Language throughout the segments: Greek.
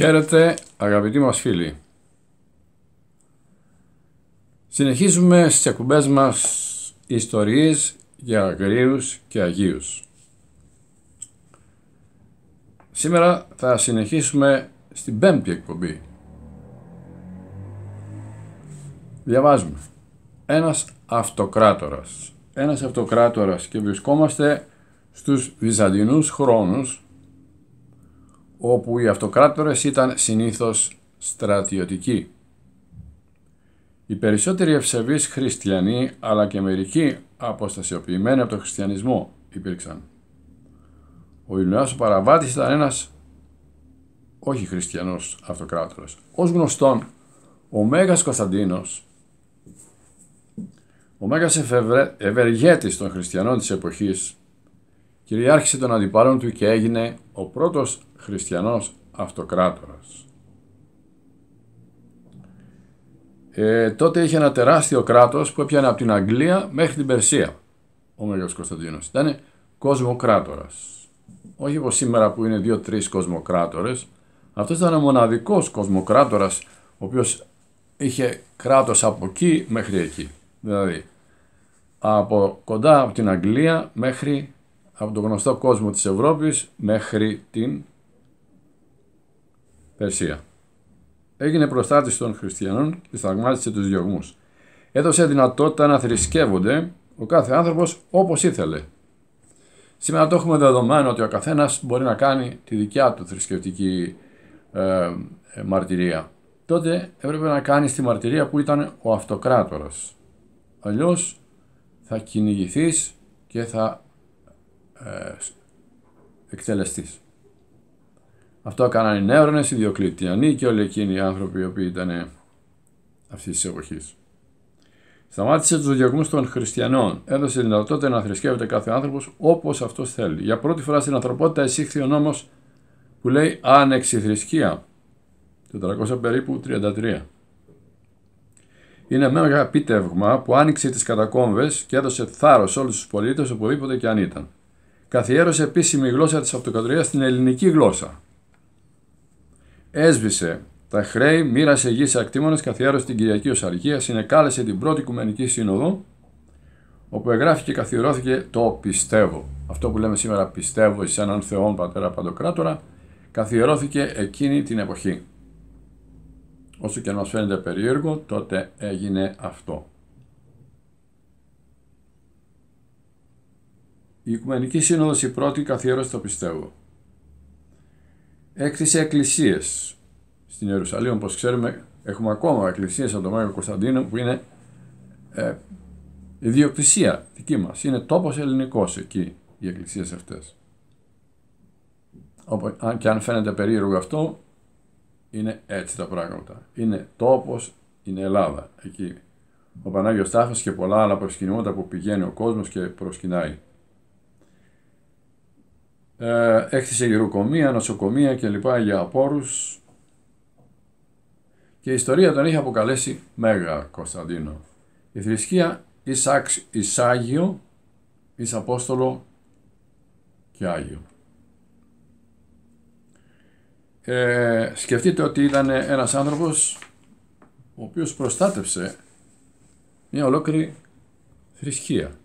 Χαίρετε αγαπητοί μας φίλοι. Συνεχίζουμε στις εκπομπές μας ιστορίες για αγρίους και αγίους. Σήμερα θα συνεχίσουμε στην πέμπτη εκπομπή. Διαβάζουμε. Ένας αυτοκράτορας. Ένας αυτοκράτορας και βρισκόμαστε στους βυζαντινούς χρόνους όπου οι αυτοκράτορες ήταν συνήθως στρατιωτικοί. Οι περισσότεροι ευσεβείς χριστιανοί αλλά και μερικοί αποστασιοποιημένοι από τον χριστιανισμό υπήρξαν. Ο Ιλιονάς ο Παραβάτης ήταν ένας όχι χριστιανός αυτοκράτορας. Ως γνωστόν, ο Μέγας Κωνσταντίνος, ο Μέγας ευεργέτης των χριστιανών της εποχής, κυριάρχησε τον αντιπάλων του και έγινε ο πρώτος χριστιανός αυτοκράτορας. Ε, τότε είχε ένα τεράστιο κράτος που έπιανε από την Αγγλία μέχρι την Περσία ο Μέγας Κωνσταντίνος. Ήταν κοσμοκράτορας. Όχι όπως σήμερα που είναι δύο-τρεις κοσμοκράτορες. Αυτός ήταν ο μοναδικός κοσμοκράτορας ο οποίος είχε κράτος από εκεί μέχρι εκεί. Δηλαδή από κοντά από την Αγγλία μέχρι από τον γνωστό κόσμο της Ευρώπης μέχρι την Περσία. Έγινε προστάτης των χριστιανών και σταγμάτισε τους διωγμούς. Έδωσε δυνατότητα να θρησκεύονται ο κάθε άνθρωπος όπως ήθελε. Σήμερα το έχουμε δεδομένο ότι ο καθένας μπορεί να κάνει τη δικιά του θρησκευτική ε, ε μαρτυρία. Τότε έπρεπε να κάνει τη μαρτυρία που ήταν ο αυτοκράτορας. Αλλιώς θα κυνηγηθείς και θα ε, εκτελεστείς. Αυτό έκαναν οι νέορνες, οι Διοκλητιανοί και όλοι εκείνοι οι άνθρωποι οι οποίοι ήταν αυτής της εποχής. Σταμάτησε τους διωγμού των χριστιανών. Έδωσε δυνατότητα να θρησκεύεται κάθε άνθρωπος όπως αυτός θέλει. Για πρώτη φορά στην ανθρωπότητα εισήχθη ο νόμος που λέει άνεξη θρησκεία. 400 περίπου 33. Είναι μέγα επίτευγμα που άνοιξε τις κατακόμβες και έδωσε θάρρος σε όλους τους πολίτες οπουδήποτε και αν ήταν. Καθιέρωσε επίσημη γλώσσα της αυτοκρατορίας στην ελληνική γλώσσα. Έσβησε τα χρέη, μοίρασε γης σε ακτήμονε, καθιέρωσε την Κυριακή ως Αργία, συνεκάλεσε την πρώτη Οικουμενική Σύνοδο, όπου εγγράφηκε και καθιερώθηκε το πιστεύω. Αυτό που λέμε σήμερα πιστεύω εις έναν Θεόν Πατέρα Παντοκράτορα, καθιερώθηκε εκείνη την εποχή. Όσο και αν μας φαίνεται περίεργο, τότε έγινε αυτό. Η Οικουμενική Σύνοδος η πρώτη καθιέρωσε το πιστεύω έκτισε εκκλησίες στην Ιερουσαλήμ. Όπως ξέρουμε έχουμε ακόμα εκκλησίες από τον Μέγα Κωνσταντίνο που είναι ε, ιδιοκτησία δική μας. Είναι τόπος ελληνικός εκεί οι εκκλησίες αυτές. αν και αν φαίνεται περίεργο αυτό, είναι έτσι τα πράγματα. Είναι τόπος, είναι Ελλάδα εκεί. Ο Πανάγιος Τάφος και πολλά άλλα προσκυνήματα που πηγαίνει ο κόσμος και προσκυνάει. Ε, έκτισε γυροκομεία, νοσοκομεία κλπ. για απόρους και η ιστορία τον είχε αποκαλέσει Μέγα Κωνσταντίνο. Η θρησκεία εις, εις Άγιο, εις Απόστολο και Άγιο. Ε, σκεφτείτε ότι ήταν ένας άνθρωπος ο οποίος προστάτευσε μια ολόκληρη θρησκεία.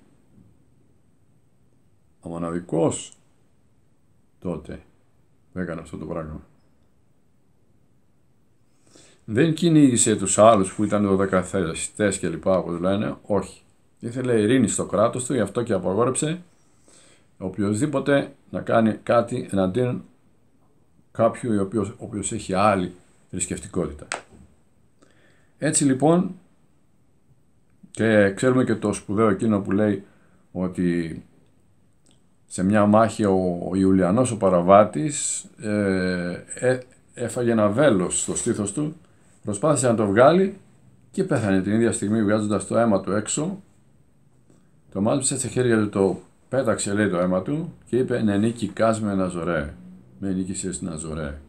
Ο μοναδικός τότε έκανε αυτό το πράγμα. Δεν κυνήγησε τους άλλους που ήταν δωδεκαθεστές και λοιπά όπως λένε, όχι. Ήθελε ειρήνη στο κράτος του, γι' αυτό και απαγόρεψε οποιοδήποτε να κάνει κάτι εναντίον κάποιου ο οποίος, ο οποίος έχει άλλη θρησκευτικότητα. Έτσι λοιπόν και ξέρουμε και το σπουδαίο εκείνο που λέει ότι σε μια μάχη ο Ιουλιανός ο Παραβάτης ε, ε, έφαγε ένα βέλος στο στήθος του, προσπάθησε να το βγάλει και πέθανε την ίδια στιγμή βγάζοντας το αίμα του έξω. Το μάζεψε στα χέρια του, το πέταξε λέει το αίμα του και είπε «Ναι νίκη κάσμε ένα ζωρέ, με νίκησες ένα ζωρέ».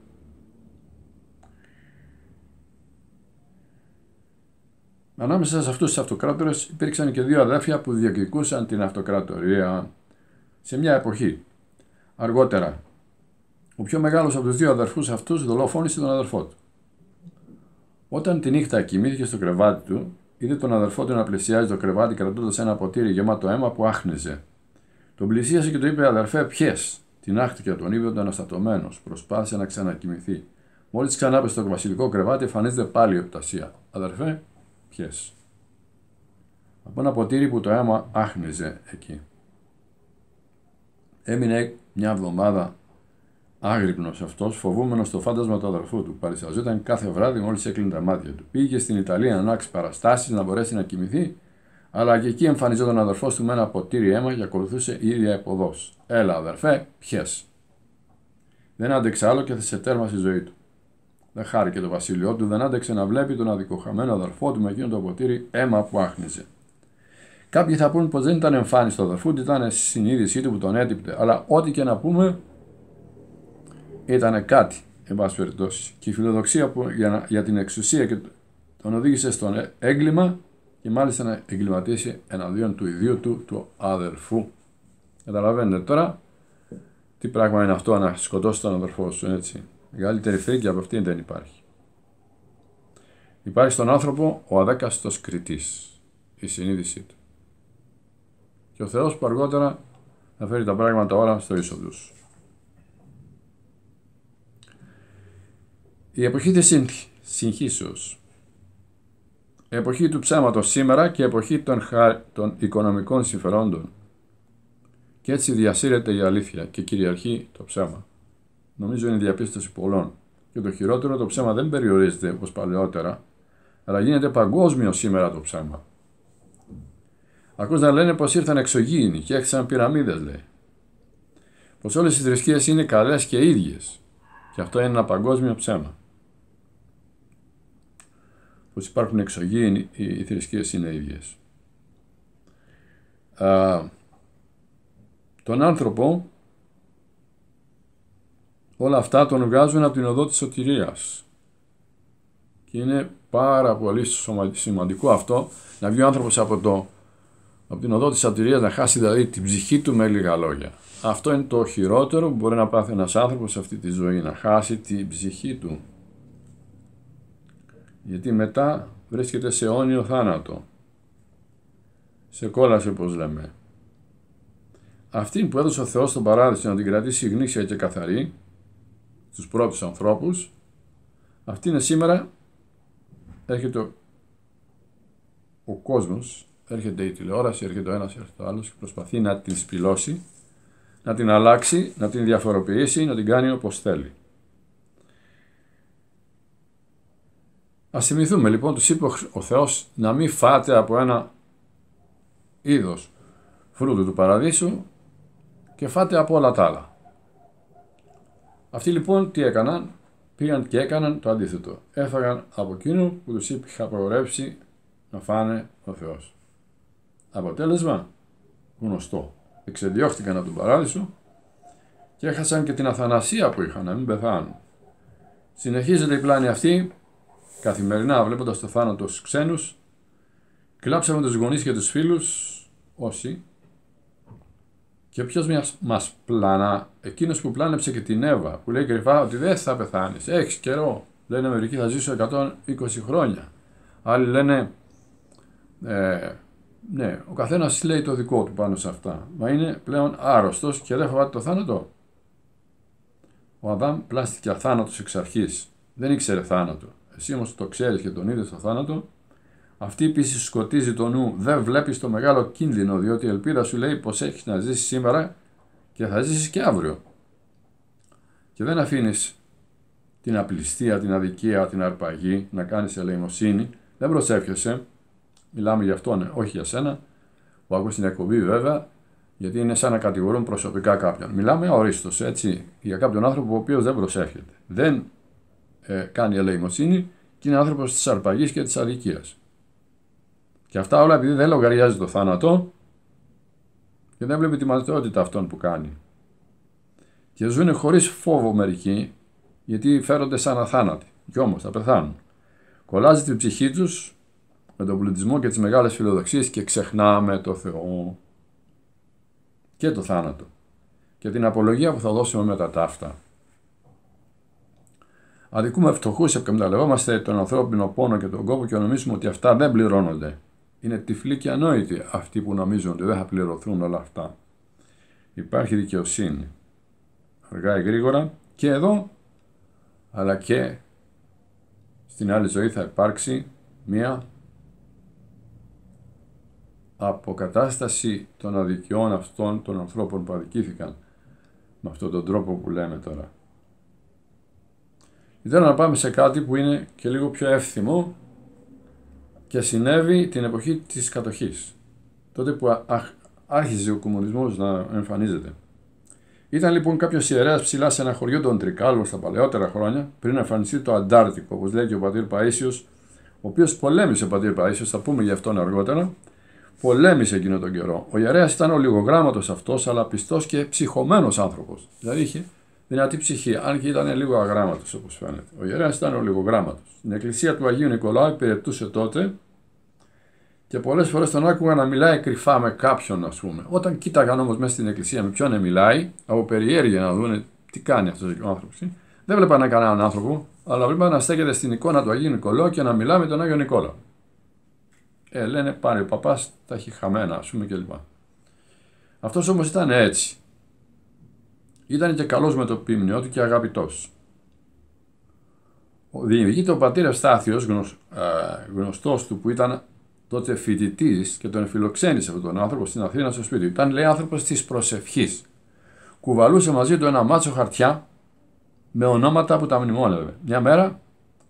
Ανάμεσα σε αυτούς τους αυτοκράτορες υπήρξαν και δύο αδέρφια που διεκδικούσαν την αυτοκρατορία σε μια εποχή. Αργότερα, Ο πιο μεγάλος από τους δύο αδερφούς αυτούς δολοφόνησε τον αδερφό του. Όταν τη νύχτα κοιμήθηκε στο κρεβάτι του, είδε τον αδερφό του να πλησιάζει το κρεβάτι κρατώντας ένα ποτήρι γεμάτο αίμα που άχνιζε. Τον πλησίασε και του είπε: Αδερφέ, πιέ. Την άχτηκε τον είπε τον αναστατωμένος. Προσπάθησε να ξανακοιμηθεί. Μόλις ξανάπεσε στο βασιλικό κρεβάτι, εμφανίζεται πάλι η οπτασία. Αδερφέ, πιέ. Από ένα ποτήρι που το αίμα άχνιζε εκεί. Έμεινε μια εβδομάδα άγρυπνος αυτός, φοβούμενος το φάντασμα του αδερφού του. Παρισιαζόταν κάθε βράδυ μόλις έκλεινε τα μάτια του. Πήγε στην Ιταλία να ανάξει παραστάσεις, να μπορέσει να κοιμηθεί, αλλά και εκεί εμφανιζόταν ο αδερφός του με ένα ποτήρι αίμα και ακολουθούσε η ίδια εποδός. Έλα, αδερφέ, πιέ. Δεν άντεξε άλλο και θέσε τέρμα στη ζωή του. Δεν χάρηκε το βασίλειό του, δεν άντεξε να βλέπει τον αδικοχαμένο αδερφό του με εκείνο το ποτήρι αίμα που άχνιζε. Κάποιοι θα πούν πως δεν ήταν εμφάνιση του αδερφού του, ήταν συνείδησή του που τον έτυπτε, αλλά ό,τι και να πούμε, ήταν κάτι, εν πάση περιπτώσει. Και η φιλοδοξία που για, για την εξουσία και τον οδήγησε στον έγκλημα και μάλιστα να εγκληματίσει εναντίον του ιδίου του, του αδερφού. Καταλαβαίνετε τώρα τι πράγμα είναι αυτό να σκοτώσει τον αδερφό σου, έτσι. Μεγαλύτερη φρίκη από αυτήν δεν υπάρχει. Υπάρχει στον άνθρωπο ο αδέκαστος κριτής, η συνείδησή του. Και ο Θεός που αργότερα θα φέρει τα πράγματα όλα στο ίσο τους. Η εποχή της συγχύσεως. Η εποχή του ψέματος σήμερα και η εποχή των, των οικονομικών συμφερόντων. Και έτσι διασύρεται η αλήθεια και κυριαρχεί το ψέμα. Νομίζω είναι η διαπίστωση πολλών. Και το χειρότερο, το ψέμα δεν περιορίζεται όπως παλαιότερα, αλλά γίνεται παγκόσμιο σήμερα το ψέμα. Ακούς να λένε πως ήρθαν εξωγήινοι και έχτισαν πυραμίδες, λέει. Πως όλες οι θρησκείες είναι καλές και ίδιες. Και αυτό είναι ένα παγκόσμιο ψέμα πως υπάρχουν εξωγήινοι, οι θρησκείες είναι ίδιες. Α, τον άνθρωπο όλα αυτά τον βγάζουν από την οδό της σωτηρίας. Και είναι πάρα πολύ σημαντικό αυτό να βγει ο άνθρωπος από, το, από την οδό της σωτηρίας να χάσει δηλαδή την ψυχή του με λίγα λόγια. Αυτό είναι το χειρότερο που μπορεί να πάθει ένας άνθρωπος σε αυτή τη ζωή, να χάσει την ψυχή του γιατί μετά βρίσκεται σε αιώνιο θάνατο. Σε κόλαση όπως λέμε. Αυτή που έδωσε ο Θεός στον παράδεισο να την κρατήσει γνήσια και καθαρή στους πρώτους ανθρώπους, αυτή είναι σήμερα, έρχεται ο, ο κόσμος, έρχεται η τηλεόραση, έρχεται ο ένας, έρχεται ο άλλος και προσπαθεί να την σπηλώσει, να την αλλάξει, να την διαφοροποιήσει, να την κάνει όπως θέλει. Α θυμηθούμε λοιπόν, τους είπε ο Θεός να μην φάτε από ένα είδος φρούτου του παραδείσου και φάτε από όλα τα άλλα. Αυτοί λοιπόν τι έκαναν, πήγαν και έκαναν το αντίθετο. Έφαγαν από εκείνο που τους είπε είχα απαγορεύσει να φάνε ο Θεός. Αποτέλεσμα γνωστό. Εξεδιώχθηκαν από τον παράδεισο και έχασαν και την αθανασία που είχαν να μην πεθάνουν. Συνεχίζεται η πλάνη αυτή Καθημερινά βλέποντας το θάνατο στους ξένους, κλάψαμε τους γονείς και τους φίλους, όσοι. Και ποιος μας πλάνα, εκείνος που πλάνεψε και την Εύα, που λέει κρυφά ότι δεν θα πεθάνεις, έχεις καιρό. Λένε μερικοί θα ζήσω 120 χρόνια. Άλλοι λένε, ε, ναι, ο καθένας λέει το δικό του πάνω σε αυτά. Μα είναι πλέον άρρωστος και δεν φοβάται το θάνατο. Ο Αδάμ πλάστηκε αθάνατος εξ αρχής. Δεν ήξερε θάνατο εσύ όμως το ξέρεις και τον είδες στο θάνατο, αυτή η πίστη σκοτίζει το νου. Δεν βλέπεις το μεγάλο κίνδυνο, διότι η ελπίδα σου λέει πως έχεις να ζήσεις σήμερα και θα ζήσεις και αύριο. Και δεν αφήνεις την απληστία, την αδικία, την αρπαγή να κάνεις ελεημοσύνη. Δεν προσεύχεσαι. Μιλάμε για αυτόν, ναι, όχι για σένα, που άκουσε την εκπομπή βέβαια, γιατί είναι σαν να κατηγορούν προσωπικά κάποιον. Μιλάμε αορίστω, έτσι, για κάποιον άνθρωπο ο οποίος δεν προσεύχεται. Δεν ε, κάνει ελεημοσύνη και είναι άνθρωπος της αρπαγής και της αδικίας. Και αυτά όλα επειδή δεν λογαριάζει το θάνατο και δεν βλέπει τη ματαιότητα αυτών που κάνει. Και ζουν χωρίς φόβο μερικοί, γιατί φέρονται σαν αθάνατοι. Κι όμως θα πεθάνουν. Κολλάζει την ψυχή τους με τον πολιτισμό και τις μεγάλες φιλοδοξίες και ξεχνάμε το Θεό και το θάνατο και την απολογία που θα δώσουμε μετά τα αυτά. Αδικούμε φτωχούς, εκμεταλλευόμαστε τον ανθρώπινο πόνο και τον κόπο και νομίζουμε ότι αυτά δεν πληρώνονται. Είναι τυφλοί και ανόητοι αυτοί που νομίζουν ότι δεν θα πληρωθούν όλα αυτά. Υπάρχει δικαιοσύνη. Αργά ή γρήγορα και εδώ, αλλά και στην άλλη ζωή θα υπάρξει μία αποκατάσταση των αδικιών αυτών των ανθρώπων που αδικήθηκαν με αυτόν τον τρόπο που λέμε τώρα. Θέλω να πάμε σε κάτι που είναι και λίγο πιο εύθυμο και συνέβη την εποχή της κατοχής. Τότε που άρχιζε ο κομμουνισμός να εμφανίζεται. Ήταν λοιπόν κάποιος ιερέας ψηλά σε ένα χωριό των Τρικάλων στα παλαιότερα χρόνια, πριν εμφανιστεί το Αντάρτικο, όπως λέει και ο πατήρ Παίσιο, ο οποίος πολέμησε ο πατήρ Παίσιο, θα πούμε γι' αυτόν αργότερα, πολέμησε εκείνο τον καιρό. Ο ιερέας ήταν ο λιγογράμματος αυτός, αλλά πιστός και ψυχωμένος άνθρωπος. Δηλαδή είχε δυνατή ψυχή, αν και ήταν λίγο αγράμματος όπως φαίνεται. Ο ιερέας ήταν ο λιγογράμματος. Στην εκκλησία του Αγίου Νικολάου υπηρετούσε τότε και πολλές φορές τον άκουγα να μιλάει κρυφά με κάποιον, ας πούμε. Όταν κοίταγαν όμως μέσα στην εκκλησία με ποιον μιλάει, από περιέργεια να δουν τι κάνει αυτός ο άνθρωπος. Δεν βλέπανε κανέναν άνθρωπο, αλλά βλέπανε να στέκεται στην εικόνα του Αγίου Νικολάου και να μιλά με τον Άγιο Νικόλα. Ε, λένε πάλι ο παπάς τα έχει χαμένα, ας πούμε κλπ. Αυτός όμως ήταν έτσι. Ήταν και καλός με το πίμνιο του και αγαπητός. Διηγείται ο πατήρ Ευστάθιο, γνωστός του που ήταν τότε φοιτητής και τον φιλοξένησε αυτόν τον άνθρωπο στην Αθήνα στο σπίτι. Ήταν λέει άνθρωπος της προσευχής. Κουβαλούσε μαζί του ένα μάτσο χαρτιά με ονόματα που τα μνημόνευε. Μια μέρα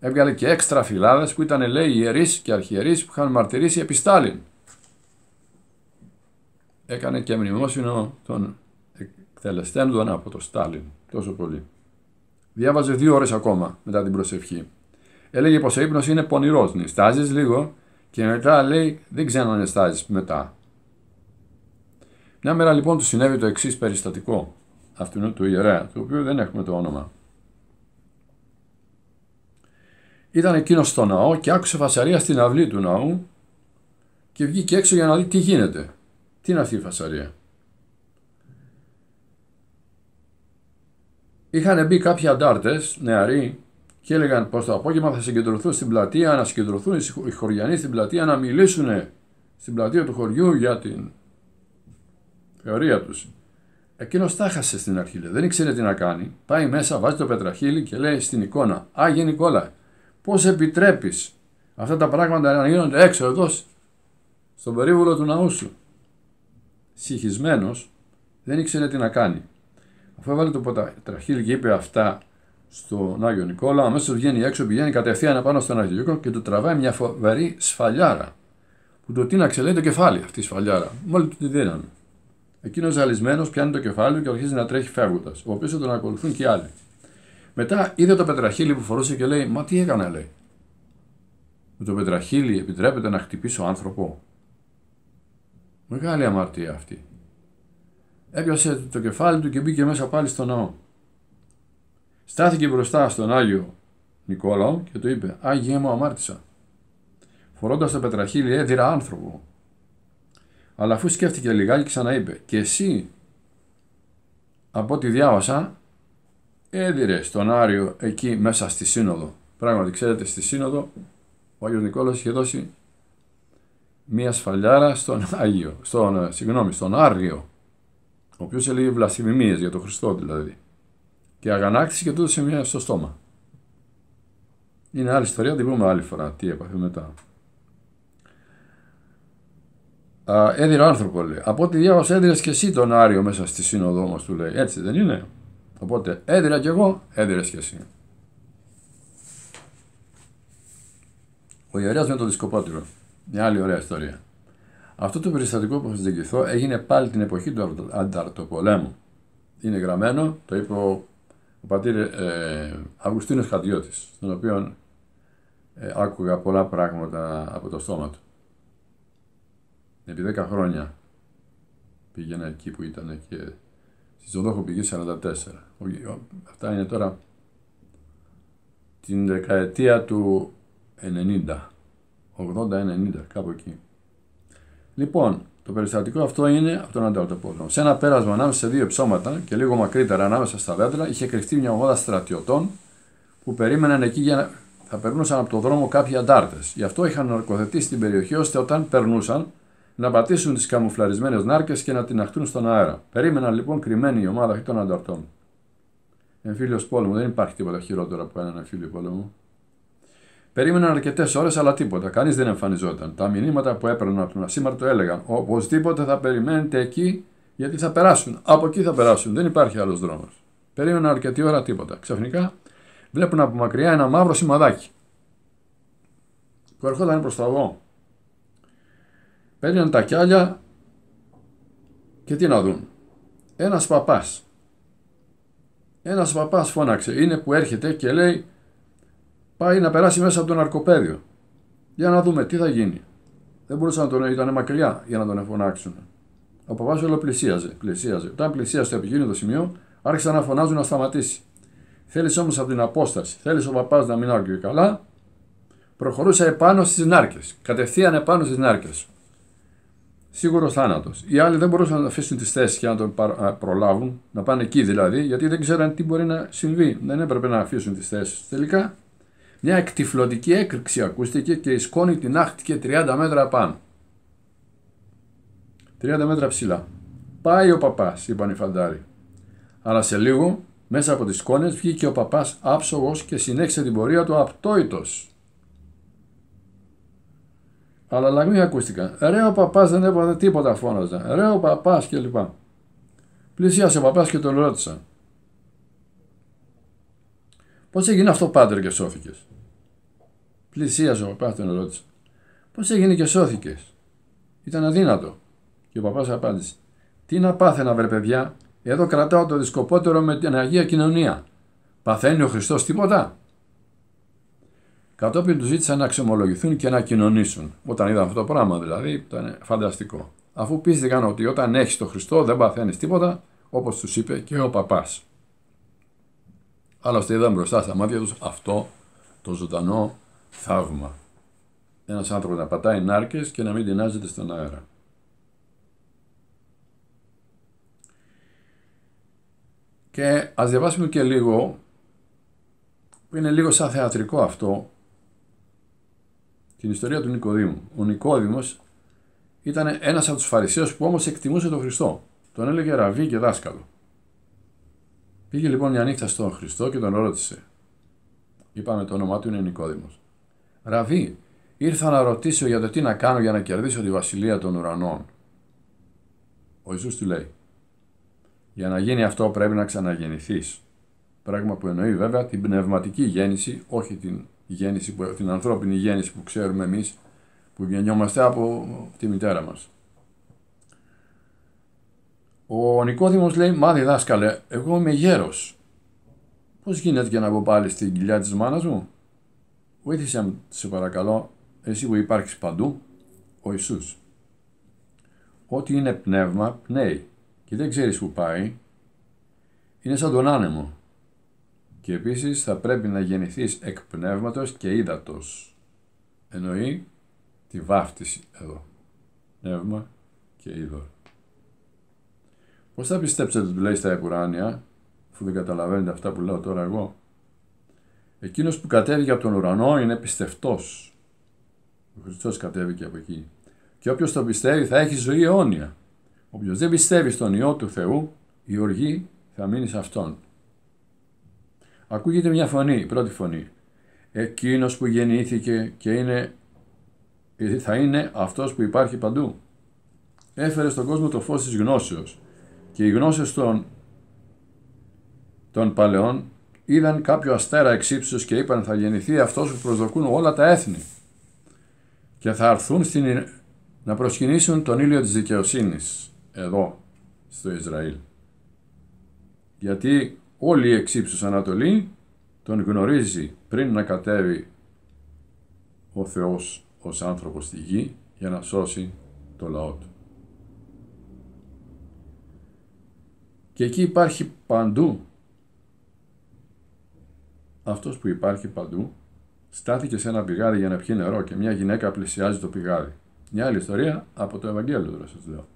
έβγαλε και έξτρα φυλάδες που ήταν λέει ιερείς και αρχιερείς που είχαν μαρτυρήσει επί Στάλιν. Έκανε και μνημόσυνο των εκτελεστέντων από το Στάλιν. Τόσο πολύ. Διάβαζε δύο ώρες ακόμα μετά την προσευχή. Έλεγε πως ο ύπνος είναι πονηρός. Νιστάζει λίγο και μετά λέει δεν ξανανεστάζει μετά. Μια μέρα λοιπόν του συνέβη το εξής περιστατικό αυτού του ιερέα, του οποίου δεν έχουμε το όνομα. Ήταν εκείνος στο ναό και άκουσε φασαρία στην αυλή του ναού και βγήκε έξω για να δει τι γίνεται. Τι είναι αυτή η φασαρία; Είχαν μπει κάποιοι αντάρτες, νεαροί, και έλεγαν πως το απόγευμα θα συγκεντρωθούν στην πλατεία, να συγκεντρωθούν οι χωριανοί στην πλατεία να μιλήσουν στην πλατεία του χωριού για την θεωρία τους. Εκείνος τα χάσε στην αρχή, λέει. δεν ήξερε τι να κάνει. Πάει μέσα, βάζει το πετραχίλι και λέει στην εικόνα: Άγιε Νικόλα, πώς επιτρέπεις αυτά τα πράγματα να γίνονται έξω εδώ, στον περίβολο του ναού σου; Συχισμένο, δεν ήξερε τι να κάνει. Αφού έβαλε το πετραχίλι και είπε αυτά στον Άγιο Νικόλα, αμέσως βγαίνει έξω, πηγαίνει κατευθείαν πάνω στον Άγιο Νικόλα και του τραβάει μια φοβερή σφαλιάρα. Που το τίναξε λέει το κεφάλι αυτή η σφαλιάρα. Μόλις του τη δίνανε. Εκείνος ζαλισμένος πιάνει το κεφάλι και αρχίζει να τρέχει φεύγοντας. Ο πίσω τον ακολουθούν και άλλοι. Μετά είδε το πετραχίλι που φορούσε και λέει: Μα τι έκανα, λέει. Με το πετραχίλι επιτρέπεται να χτυπήσω άνθρωπο. Μεγάλη αμαρτία αυτή. Έπιασε το κεφάλι του και μπήκε μέσα πάλι στο ναό. Στάθηκε μπροστά στον Άγιο Νικόλαο και του είπε «Άγιε μου αμάρτησα». Φορώντας το πετραχίλι έδιρα άνθρωπο. Αλλά αφού σκέφτηκε λιγάκι ξαναείπε «Και εσύ από ό,τι διάβασα έδιρε στον Άριο εκεί μέσα στη Σύνοδο». Πράγματι ξέρετε στη Σύνοδο ο Άγιος Νικόλαος είχε δώσει μία σφαλιάρα στον Άγιο, στον, συγγνώμη, στον Άριο, ο οποίος έλεγε βλασφημίες για τον Χριστό δηλαδή και αγανάκτησε και του έδωσε μια στο στόμα. Είναι άλλη ιστορία, την πούμε άλλη φορά. Τι έπαθε μετά. έδινε άνθρωπο λέει. Από ό,τι διάβασα έδινε και εσύ τον Άριο μέσα στη σύνοδο μα του λέει. Έτσι δεν είναι; Οπότε έδινα κι εγώ, έδινε και εσύ. Ο ιερέας με το δισκοπότηρο. Μια άλλη ωραία ιστορία. Αυτό το περιστατικό που θα σας διηγηθώ έγινε πάλι την εποχή του Ανταρτοπολέμου. Είναι γραμμένο, το είπε ο ο πατήρ ε, Αυγουστίνος Χατιώτης, τον οποίο ε, άκουγα πολλά πράγματα από το στόμα του. Επί 10 χρόνια πήγαινα εκεί που ήταν και στη Ζωδόχο πηγή 44. Αυτά είναι τώρα την δεκαετία του 90, 80-90, κάπου εκεί. Λοιπόν, το περιστατικό αυτό είναι από τον Ανταρτοπόλεμο. Σε ένα πέρασμα ανάμεσα σε δύο ψώματα και λίγο μακρύτερα ανάμεσα στα δέντρα είχε κρυφτεί μια ομάδα στρατιωτών που περίμεναν εκεί για να θα περνούσαν από το δρόμο κάποιοι αντάρτες. Γι' αυτό είχαν ορκοθετήσει την περιοχή ώστε όταν περνούσαν να πατήσουν τις καμουφλαρισμένες νάρκες και να την αχτούν στον αέρα. Περίμεναν λοιπόν κρυμμένη η ομάδα των ανταρτών. Εμφύλιο πόλεμο, δεν υπάρχει τίποτα χειρότερο από έναν εμφύλιο πόλεμο. Περίμεναν αρκετές ώρες, αλλά τίποτα. Κανείς δεν εμφανιζόταν. Τα μηνύματα που έπαιρναν από τον ασήμαρτο έλεγαν: Οπωσδήποτε θα περιμένετε εκεί, γιατί θα περάσουν. Από εκεί θα περάσουν. Δεν υπάρχει άλλος δρόμος. Περίμεναν αρκετή ώρα τίποτα. Ξαφνικά βλέπουν από μακριά ένα μαύρο σημαδάκι που ερχόταν προς τα εγώ. Παίρνουν τα κιάλια και τι να δουν. Ένας παπάς. Ένας παπάς φώναξε. Είναι που έρχεται και λέει πάει να περάσει μέσα από το ναρκοπέδιο. Για να δούμε τι θα γίνει. Δεν μπορούσαν να τον ήταν μακριά για να τον φωνάξουν. Ο παπάς όλο πλησίαζε, πλησίαζε. Όταν πλησίασε στο επικίνδυνο σημείο, άρχισαν να φωνάζουν να σταματήσει. Θέλεις όμως από την απόσταση, θέλεις ο παπάς να μην άρκει καλά, προχωρούσε επάνω στις νάρκες. Κατευθείαν επάνω στις νάρκες. Σίγουρος θάνατος. Οι άλλοι δεν μπορούσαν να αφήσουν τις θέσεις και να τον προλάβουν, να πάνε εκεί δηλαδή, γιατί δεν ξέραν τι μπορεί να συμβεί. Δεν έπρεπε να αφήσουν τις θέσεις. Τελικά, μια εκτυφλωτική έκρηξη ακούστηκε και η σκόνη την άχτηκε 30 μέτρα πάνω. 30 μέτρα ψηλά. Πάει ο παπάς, είπαν οι φαντάροι. Αλλά σε λίγο, μέσα από τις σκόνες βγήκε ο παπάς άψογος και συνέχισε την πορεία του απτόητος. Αλλά λαγμοί ακούστηκαν. Ρε ο παπάς δεν έπαθε τίποτα, φώναζαν. Ρε ο παπάς κλπ. Πλησίασε ο παπάς και τον ρώτησα. Πώς έγινε αυτό, πάτερ, και σώθηκες; Πλησίασε ο παπάς, τον ρώτησα. Πώς έγινε και σώθηκες; Ήταν αδύνατο. Και ο παπάς απάντησε. Τι να πάθαινα, βρε παιδιά, εδώ κρατάω το δισκοπότερο με την Αγία Κοινωνία. Παθαίνει ο Χριστός τίποτα; Κατόπιν του ζήτησαν να αξιομολογηθούν και να κοινωνήσουν. Όταν είδαν αυτό το πράγμα δηλαδή, ήταν φανταστικό. Αφού πίστηκαν ότι όταν έχεις τον Χριστό δεν παθαίνεις τίποτα, όπως τους είπε και ο παπάς. Άλλωστε είδαν μπροστά στα μάτια τους αυτό το ζωντανό θαύμα. Ένας άνθρωπος να πατάει νάρκες και να μην τεινάζεται στον αέρα. Και ας διαβάσουμε και λίγο, που είναι λίγο σαν θεατρικό αυτό, την ιστορία του Νικοδήμου. Ο Νικόδημος ήταν ένας από τους Φαρισαίους που όμως εκτιμούσε τον Χριστό. Τον έλεγε ραβί και δάσκαλο. Πήγε λοιπόν μια νύχτα στον Χριστό και τον ρώτησε. Είπαμε το όνομά του είναι Νικόδημος. Ραβί, ήρθα να ρωτήσω για το τι να κάνω για να κερδίσω τη βασιλεία των ουρανών. Ο Ιησούς του λέει, για να γίνει αυτό πρέπει να ξαναγεννηθείς. Πράγμα που εννοεί βέβαια την πνευματική γέννηση, όχι την γέννηση, την ανθρώπινη γέννηση που ξέρουμε εμείς που γεννιόμαστε από τη μητέρα μας. Ο Νικόδημος λέει, μα διδάσκαλε, εγώ είμαι γέρος. Πώς γίνεται για να βγω πάλι στην κοιλιά της μάνας μου; Βοήθησε με, σε παρακαλώ, εσύ που υπάρχεις παντού, ο Ιησούς. Ό,τι είναι πνεύμα, πνέει και δεν ξέρεις που πάει, είναι σαν τον άνεμο. Και επίσης θα πρέπει να γεννηθείς εκ πνεύματος και ύδατος. Εννοεί τη βάφτιση εδώ. Πνεύμα και είδωρ. Πώς θα πιστέψετε ότι λέει στα επουράνια, αφού δεν καταλαβαίνετε αυτά που λέω τώρα εγώ. Εκείνος που κατέβηκε από τον ουρανό είναι πιστευτός. Ο Χριστός κατέβηκε από εκεί. Και όποιος το πιστεύει θα έχει ζωή αιώνια. Όποιος δεν πιστεύει στον Υιό του Θεού, η οργή θα μείνει σε Αυτόν. Ακούγεται μια φωνή, η πρώτη φωνή. Εκείνος που γεννήθηκε και είναι, θα είναι αυτός που υπάρχει παντού. Έφερε στον κόσμο το φως της γνώσεως και οι γνώσεις των, των παλαιών είδαν κάποιο αστέρα εξύψεως και είπαν θα γεννηθεί αυτός που προσδοκούν όλα τα έθνη και θα έρθουν στην, να προσκυνήσουν τον ήλιο της δικαιοσύνης εδώ στο Ισραήλ. Γιατί όλη η εξύψους Ανατολή τον γνωρίζει πριν να κατέβει ο Θεός ως άνθρωπος στη γη για να σώσει το λαό του. Και εκεί υπάρχει παντού αυτός που υπάρχει παντού στάθηκε σε ένα πηγάδι για να πιει νερό και μια γυναίκα πλησιάζει το πηγάδι. Μια άλλη ιστορία από το Ευαγγέλιο τώρα σας λέω.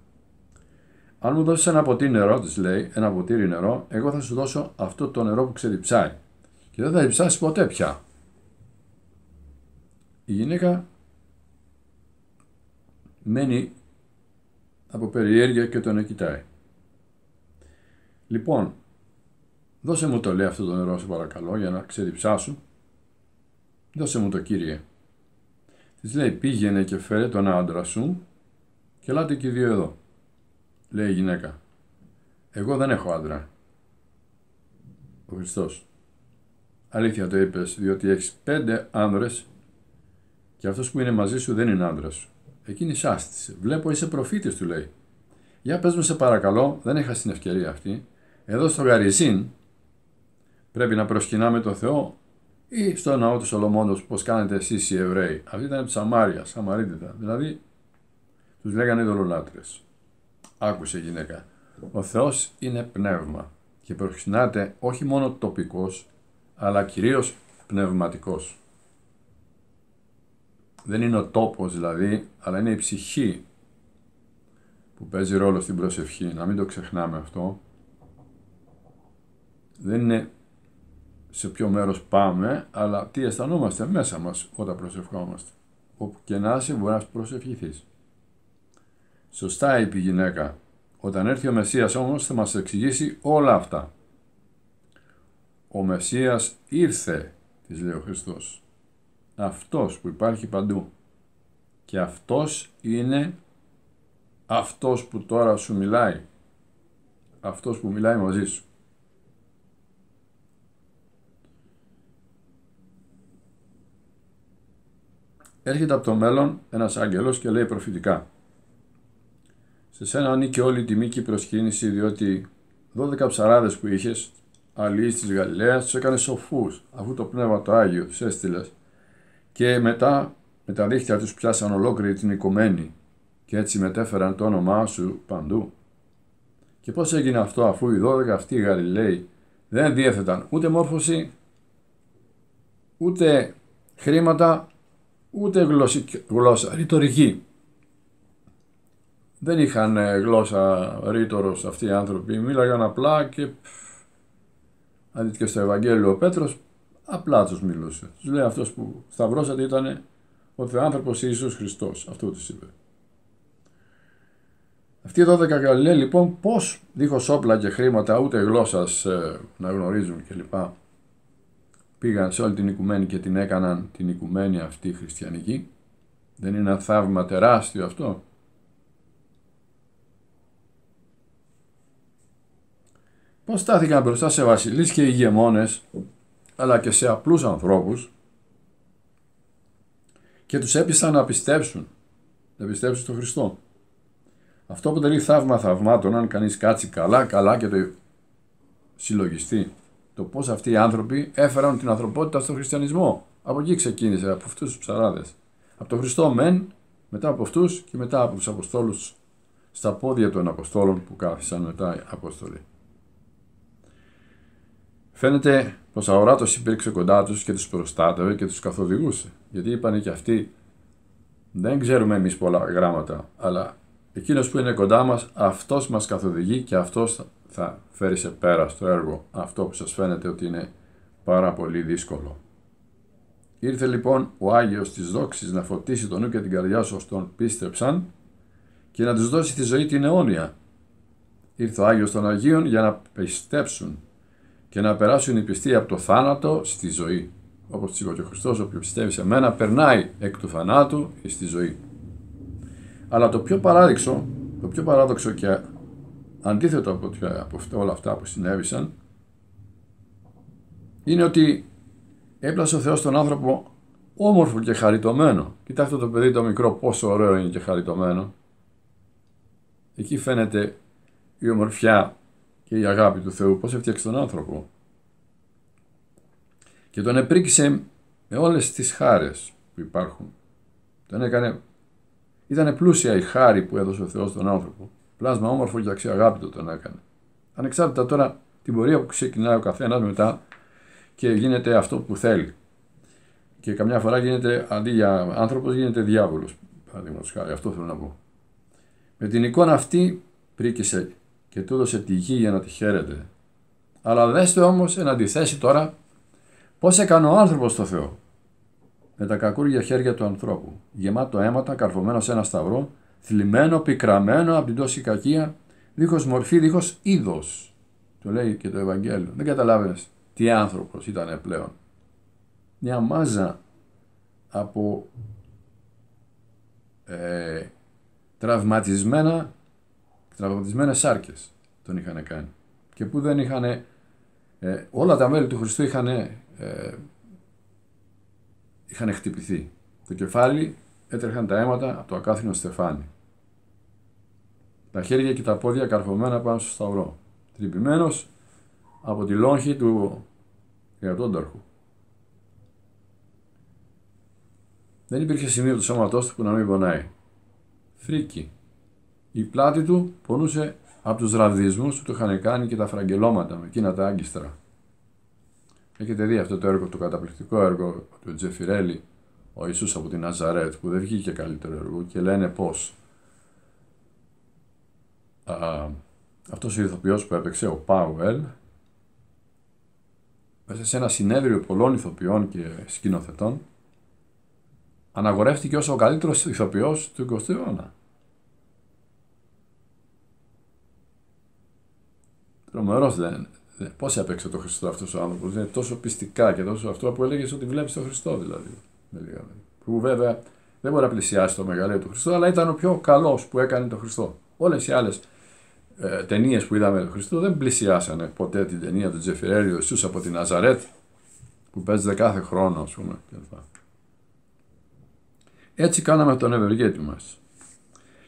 Αν μου δώσεις ένα ποτήρι νερό, της λέει, ένα ποτήρι νερό, εγώ θα σου δώσω αυτό το νερό που ξεδιψάει. και δεν θα υψάσει ποτέ πια. Η γυναίκα μένει από περιέργεια και τον κοιτάει. Λοιπόν, δώσε μου το λέει αυτό το νερό σε παρακαλώ για να ξεδιψάσω. Δώσε μου το κύριε. Της λέει πήγαινε και φέρε τον άντρα σου και ελάτε και οι δύο εδώ. Λέει η γυναίκα. Εγώ δεν έχω άντρα. Ο Χριστός. Αλήθεια το είπες, διότι έχεις πέντε άνδρες και αυτός που είναι μαζί σου δεν είναι άντρας σου. Εκείνη σάστησε. Βλέπω είσαι προφήτης του λέει. Για πες μου σε παρακαλώ, δεν είχα στην ευκαιρία αυτή. Εδώ στο Γαριζίν πρέπει να προσκυνάμε τον Θεό ή στο ναό του Σολομόντος πως κάνετε εσείς οι Εβραίοι. Αυτή ήταν Σαμάρια, Σαμαρίτητα. Δηλαδή τους λέγανε ειδωλολάτρες. Άκουσε γυναίκα. Ο Θεός είναι πνεύμα και προσκυνάται όχι μόνο τοπικός αλλά κυρίως πνευματικός. Δεν είναι ο τόπος δηλαδή, αλλά είναι η ψυχή που παίζει ρόλο στην προσευχή. Να μην το ξεχνάμε αυτό. Δεν είναι σε ποιο μέρος πάμε, αλλά τι αισθανόμαστε μέσα μας όταν προσευχόμαστε. Όπου και να είσαι μπορεί να προσευχηθείς. Σωστά είπε η γυναίκα. Όταν έρθει ο Μεσσίας όμως θα μας εξηγήσει όλα αυτά. Ο Μεσσίας ήρθε, της λέει ο Χριστός. Αυτός που υπάρχει παντού. Και αυτός είναι αυτός που τώρα σου μιλάει. Αυτός που μιλάει μαζί σου. Έρχεται από το μέλλον ένας άγγελος και λέει προφητικά. Σε σένα ανήκει όλη η τιμή και η προσκύνηση διότι 12 ψαράδες που είχες αλλοί της Γαλιλαίας τους έκανες σοφούς, αφού το πνεύμα το Άγιο τους έστειλες. Και μετά με τα δίχτυα τους πιάσαν ολόκληρη την οικομένη και έτσι μετέφεραν το όνομά σου παντού. Και πώς έγινε αυτό αφού οι 12 αυτοί οι Γαλιλαίοι δεν διέθεταν ούτε μόρφωση, ούτε χρήματα, ούτε γλώσσα, ρητορική. Δεν είχαν γλώσσα ρήτορος αυτοί οι άνθρωποι, μίλαγαν απλά και αν δείτε και στο Ευαγγέλιο ο Πέτρος, απλά τους μιλούσε. Τους λέει αυτός που σταυρώσατε ήταν ο Θεάνθρωπος Ιησούς Χριστός. Αυτό τους είπε. Αυτοί οι 12 Γαλιλαίοι λοιπόν πώς δίχως όπλα και χρήματα ούτε γλώσσας ε, να γνωρίζουν κλπ. Πήγαν σε όλη την οικουμένη και την έκαναν την οικουμένη αυτή χριστιανική. Δεν είναι ένα θαύμα τεράστιο αυτό. Στάθηκαν μπροστά σε βασιλείς και ηγεμόνες, αλλά και σε απλούς ανθρώπους και τους έπεισαν να πιστέψουν, να πιστέψουν στον Χριστό. Αυτό αποτελεί θαύμα θαυμάτων αν κανείς κάτσει καλά, καλά και το συλλογιστεί. Το πώς αυτοί οι άνθρωποι έφεραν την ανθρωπότητα στον χριστιανισμό. Από εκεί ξεκίνησε, από αυτούς τους ψαράδες. Από τον Χριστό μεν, μετά από αυτούς και μετά από τους Αποστόλους στα πόδια των Αποστόλων που κάθισαν μετά οι Απόστολοι. Φαίνεται πως αοράτο υπήρξε κοντά τους και τους προστάτευε και τους καθοδηγούσε. Γιατί είπαν και αυτοί, δεν ξέρουμε εμείς πολλά γράμματα, αλλά εκείνος που είναι κοντά μας, αυτός μας καθοδηγεί και αυτός θα φέρει σε πέρα στο έργο αυτό που σας φαίνεται ότι είναι πάρα πολύ δύσκολο. Ήρθε λοιπόν ο Άγιος της δόξης να φωτίσει τον νου και την καρδιά σου τον πίστεψαν και να τους δώσει τη ζωή την αιώνια. Ήρθε ο Άγιος των Αγίων για να πιστέψουν και να περάσουν οι πιστοί από το θάνατο στη ζωή. Όπως της είπε και ο Χριστός, όποιο πιστεύει σε μένα, περνάει εκ του θανάτου στη ζωή. Αλλά το πιο παράδειξο, το πιο παράδοξο και αντίθετο από, από όλα αυτά που συνέβησαν, είναι ότι έπλασε ο Θεός τον άνθρωπο όμορφο και χαριτωμένο. Κοιτάξτε το παιδί το μικρό πόσο ωραίο είναι και χαριτωμένο. Εκεί φαίνεται η ομορφιά και η αγάπη του Θεού, πώς έφτιαξε τον άνθρωπο. Και τον επρίκησε με όλες τις χάρες που υπάρχουν. Τον έκανε, ήταν πλούσια η χάρη που έδωσε ο Θεός στον άνθρωπο. Πλάσμα όμορφο και αξιαγάπητο τον έκανε. Ανεξάρτητα τώρα την πορεία που ξεκινάει ο καθένας μετά και γίνεται αυτό που θέλει. Και καμιά φορά γίνεται αντί για άνθρωπος, γίνεται διάβολος. Παραδείγματος χάρη, αυτό θέλω να πω. Με την εικόνα αυτή πρίκησε και του έδωσε τη γη για να τη χαίρεται. Αλλά δέστε όμως εν αντιθέσει τώρα Πώς έκανε ο άνθρωπος το Θεό. Με τα κακούργια χέρια του ανθρώπου, γεμάτο αίματα, καρφωμένο σε ένα σταυρό, θλιμμένο, πικραμένο από την τόση κακία, δίχως μορφή, δίχως είδος. Το λέει και το Ευαγγέλιο. Δεν καταλάβαινες τι άνθρωπος ήταν πλέον. Μια μάζα από ε, τραυματισμένα, τραυματισμένες σάρκες τον είχαν κάνει. Και που δεν είχαν, ε, όλα τα μέλη του Χριστού είχαν, ε, είχαν χτυπηθεί. Το κεφάλι έτρεχαν τα αίματα από το ακάθινο στεφάνι. Τα χέρια και τα πόδια καρφωμένα πάνω στο σταυρό. Τρυπημένος από τη λόγχη του εκατόνταρχου. Δεν υπήρχε σημείο του σώματός του που να μην πονάει. Φρίκη. Η πλάτη του πονούσε από τους ραβδισμούς που του είχαν κάνει και τα φραγγελώματα με εκείνα τα άγκιστρα. Έχετε δει αυτό το έργο, το καταπληκτικό έργο του Τζεφιρέλι, ο Ιησούς από την Ναζαρέτ, που δεν βγήκε καλύτερο έργο και λένε πώς α, αυτός ο ηθοποιός που έπαιξε, ο Πάουελ, μέσα σε ένα συνέδριο πολλών ηθοποιών και σκηνοθετών, αναγορεύτηκε ως ο καλύτερος ηθοποιός του 20ου αιώνα. Τρομερό δεν. Πώς έπαιξε το Χριστό αυτός ο άνθρωπος; Είναι τόσο πιστικά και τόσο αυτό που έλεγες ότι βλέπεις τον Χριστό δηλαδή. Που βέβαια δεν μπορεί να πλησιάσει το μεγαλείο του Χριστού, αλλά ήταν ο πιο καλός που έκανε τον Χριστό. Όλες οι άλλες ε, ταινίες που είδαμε τον Χριστό δεν πλησιάσανε ποτέ την ταινία του Τζεφιρέλιου Ιησούς από την Ναζαρέτ που παίζεται κάθε χρόνο, ας πούμε. Έτσι κάναμε τον ευεργέτη μας.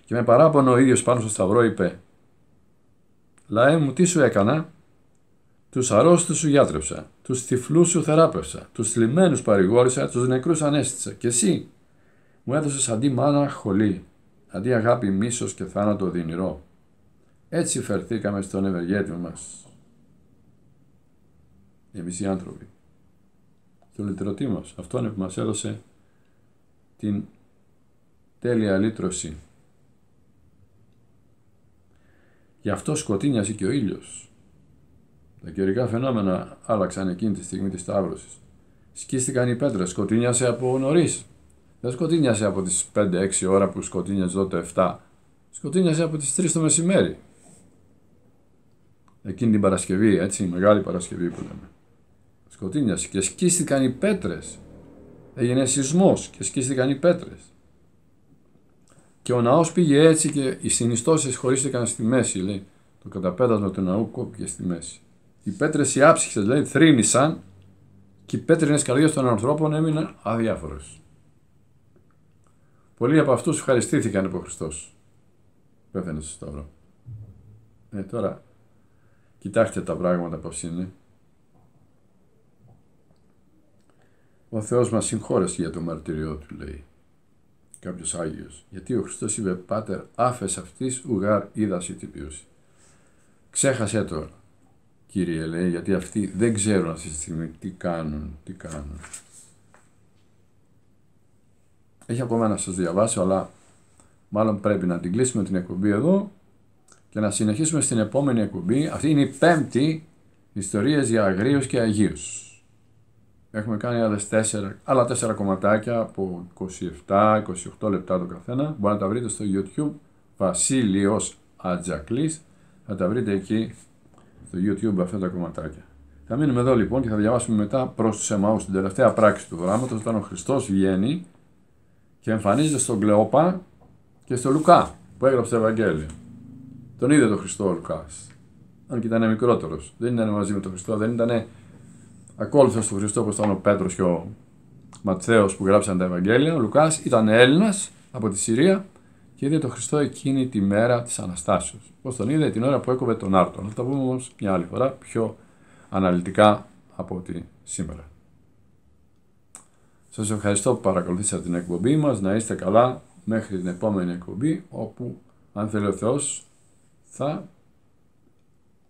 Και με παράπονο ο ίδιος πάνω στο Σταυρό είπε Λαέ μου τι σου έκανα, τους αρρώστους σου γιάτρεψα, τους τυφλούς σου θεράπευσα, τους θλιμμένους παρηγόρησα, τους νεκρούς ανέστησα. Και εσύ μου έδωσες αντί μάνα χολή, αντί αγάπη μίσος και θάνατο δυνηρό. Έτσι φερθήκαμε στον ευεργέτη μας. Εμείς οι άνθρωποι. Το λυτρωτή μας. Αυτόν που μας έδωσε την τέλεια λύτρωση Γι' αυτό σκοτίνιασε και ο ήλιος. Τα καιρικά φαινόμενα άλλαξαν εκείνη τη στιγμή της Σταύρωσης. Σκίστηκαν οι πέτρες, σκοτίνιασε από νωρίς. Δεν σκοτίνιασε από τις 5-6 ώρα που σκοτίνιασε τότε 7. Σκοτίνιασε από τις 3 το μεσημέρι. Εκείνη την Παρασκευή, έτσι, μεγάλη Παρασκευή που λέμε. Σκοτίνιασε και σκίστηκαν οι πέτρες. Έγινε σεισμός και σκίστηκαν οι πέτρες. Και ο ναός πήγε έτσι και οι συνιστώσεις χωρίστηκαν στη μέση, λέει. Το καταπέτασμα του ναού κόπηκε στη μέση. Οι πέτρες οι άψυχες, λέει, θρύνησαν και οι πέτρινες καρδιές των ανθρώπων έμειναν αδιάφορες. Πολλοί από αυτούς ευχαριστήθηκαν από Χριστός. Πέθανε στο Σταυρό. Ε, τώρα, κοιτάξτε τα πράγματα πώς είναι. Ο Θεός μας συγχώρεσε για το μαρτυριό του, λέει κάποιος Άγιος. Γιατί ο Χριστός είπε, Πάτερ, άφες αυτής ουγάρ είδας τυπίωση. Ξέχασε τώρα, κύριε λέει, γιατί αυτοί δεν ξέρουν αυτή τη στιγμή τι κάνουν, τι κάνουν. Έχει ακόμα να σας διαβάσω, αλλά μάλλον πρέπει να την κλείσουμε την εκπομπή εδώ και να συνεχίσουμε στην επόμενη εκπομπή. Αυτή είναι η πέμπτη ιστορίες για αγρίους και αγίους. Έχουμε κάνει άλλες τέσσερα, άλλα τέσσερα κομματάκια από 27-28 λεπτά το καθένα. Μπορείτε να τα βρείτε στο YouTube Βασίλειος Ατζακλής. Θα τα βρείτε εκεί στο YouTube αυτά τα κομματάκια. Θα μείνουμε εδώ λοιπόν και θα διαβάσουμε μετά προς τους Εμαούς την τελευταία πράξη του δράματος όταν ο Χριστός βγαίνει και εμφανίζεται στον Κλεόπα και στο Λουκά που έγραψε το Ευαγγέλιο. Τον είδε τον Χριστό ο Λουκάς. Αν και ήταν μικρότερος. Δεν ήταν μαζί με τον Χριστό, δεν ήταν ακόλουθο του Χριστού όπως ήταν ο Πέτρος και ο Ματθαίος που γράψαν τα Ευαγγέλια. Ο Λουκάς ήταν Έλληνας από τη Συρία και είδε τον Χριστό εκείνη τη μέρα της Αναστάσεως. Πώς τον είδε την ώρα που έκοβε τον Άρτον. Θα τα πούμε όμως μια άλλη φορά πιο αναλυτικά από ότι σήμερα. Σας ευχαριστώ που παρακολουθήσατε την εκπομπή μας. Να είστε καλά μέχρι την επόμενη εκπομπή όπου αν θέλει ο Θεός θα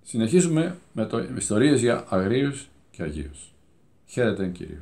συνεχίσουμε με το ιστορίες για αγρίους και Αγίος. Χαίρετε Κύριο.